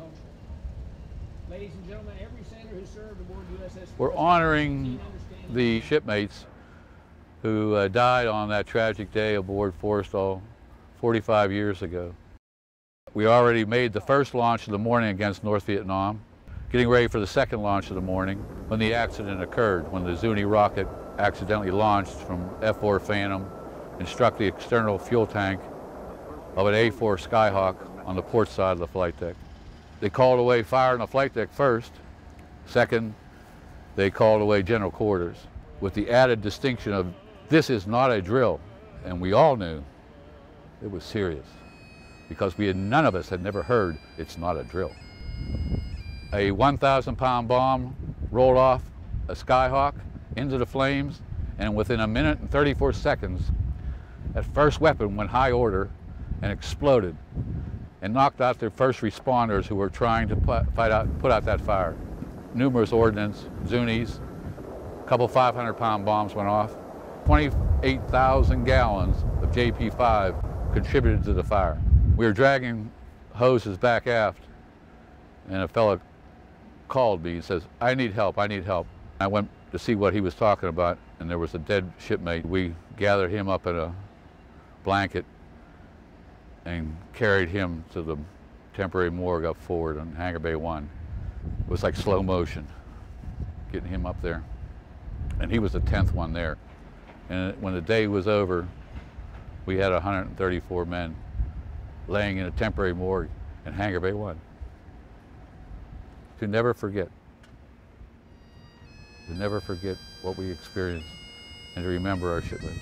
culture. Ladies and gentlemen, every sailor who served aboard USS We're honoring the shipmates who uh, died on that tragic day aboard Forrestal 45 years ago. We already made the first launch of the morning against North Vietnam, getting ready for the second launch of the morning when the accident occurred, when the Zuni rocket accidentally launched from F-4 Phantom and struck the external fuel tank of an A-4 Skyhawk on the port side of the flight deck. They called away fire on the flight deck first. Second, they called away general quarters with the added distinction of this is not a drill. And we all knew it was serious because we had, none of us had never heard it's not a drill. A 1,000 pound bomb rolled off a Skyhawk into the flames and within a minute and 34 seconds, that first weapon went high order and exploded and knocked out the first responders who were trying to put, fight out, put out that fire. Numerous ordnance, Zunis, a couple 500 pound bombs went off. 28,000 gallons of JP5 contributed to the fire. We were dragging hoses back aft and a fellow called me and says, I need help, I need help. I went to see what he was talking about and there was a dead shipmate. We gathered him up in a blanket and carried him to the temporary morgue up forward on Hangar Bay 1. It was like slow motion, getting him up there. And he was the 10th one there. And when the day was over, we had 134 men laying in a temporary morgue in Hangar Bay 1. To never forget. To never forget what we experienced and to remember our shipmates.